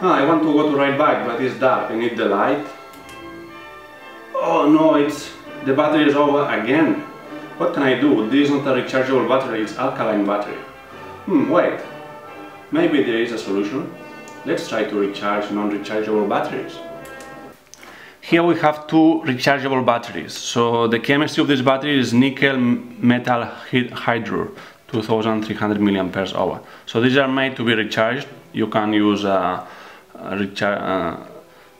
Ah, I want to go to ride bike, but it's dark. I need the light. Oh no, it's the battery is over again. What can I do? This is not a rechargeable battery, it's alkaline battery. Hmm, wait. Maybe there is a solution. Let's try to recharge non-rechargeable batteries. Here we have two rechargeable batteries. So the chemistry of this battery is nickel metal hydrure, 2300 milliamperes hour. So these are made to be recharged. You can use a, a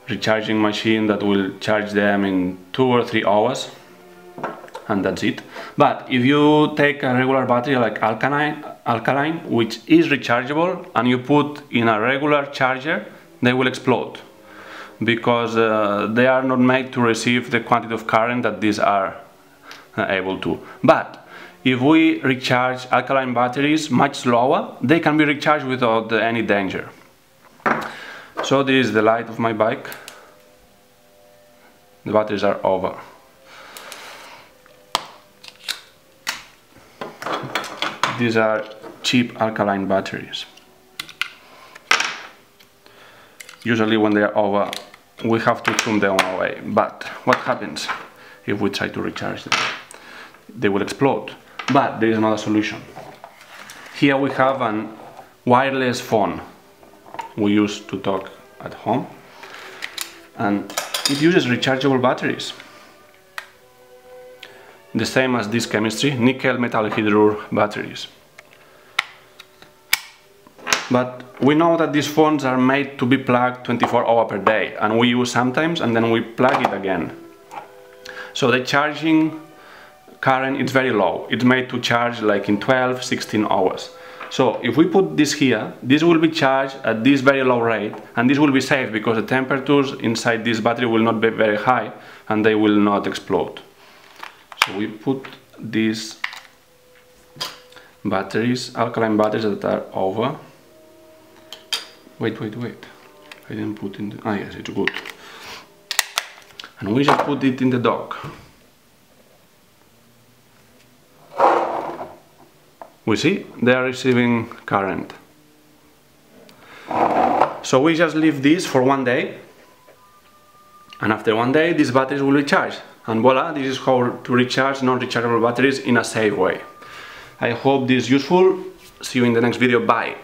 recharging machine that will charge them in two or three hours and that's it. But if you take a regular battery like alkaline, alkaline, which is rechargeable, and you put in a regular charger, they will explode because uh, they are not made to receive the quantity of current that these are uh, able to. But if we recharge alkaline batteries much slower, they can be recharged without any danger. So this is the light of my bike. The batteries are over. These are cheap alkaline batteries. Usually when they are over, we have to throw them away. But what happens if we try to recharge them? They will explode. But there is another solution. Here we have a wireless phone we use to talk at home. And it uses rechargeable batteries the same as this chemistry, nickel metal hydrure batteries. But we know that these phones are made to be plugged 24 hours per day and we use sometimes and then we plug it again. So the charging current is very low. It's made to charge like in 12, 16 hours. So if we put this here, this will be charged at this very low rate and this will be safe because the temperatures inside this battery will not be very high and they will not explode. So we put these batteries, alkaline batteries that are over. Wait, wait, wait. I didn't put in the, ah yes, it's good. And we just put it in the dock. We see they are receiving current. So we just leave this for one day and after one day these batteries will be charged and voila, this is how to recharge non-rechargeable batteries in a safe way. I hope this is useful. See you in the next video. Bye.